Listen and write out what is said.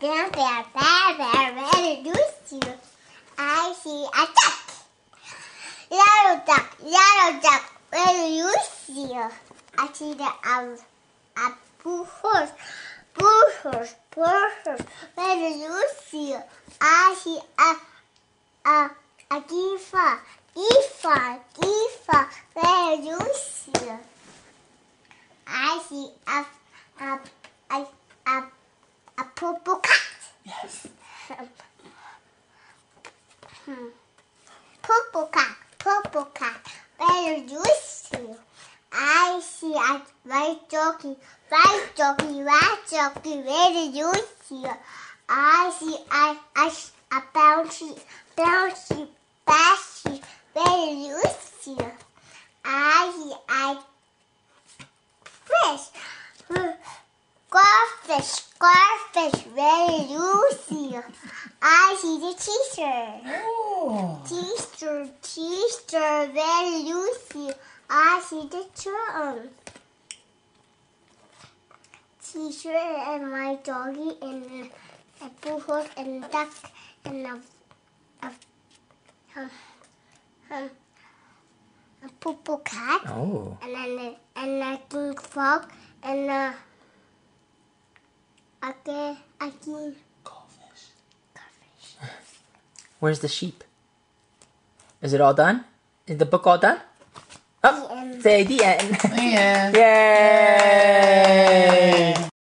Where do you see? I see a duck. Yellow duck, yellow duck, you see? I see the um, a blue horse. Blue horse, blue horse, where do you see? I see a a a geefer. Geefer, geefer, where do you see? I see a a a, a purple cat. Yes. Hmm. Purple cat, purple cat, where do you see? I see a white jockey, white jockey, white jockey, where do? I see a, a, a bouncy, bouncy, bouncy, where do see? I see a fish, goldfish, goldfish, you see? I see the teacher. Oh. Teacher, teacher, you see? Ah, I see the drum. Teacher and my doggy and a bullhorse and a duck and a a, a, a, a purple cat Oh. and then a, and a king frog and a a a, a king. Where's the sheep? Is it all done? Is the book all done? Oh, The end. say the end. Yeah. Yay!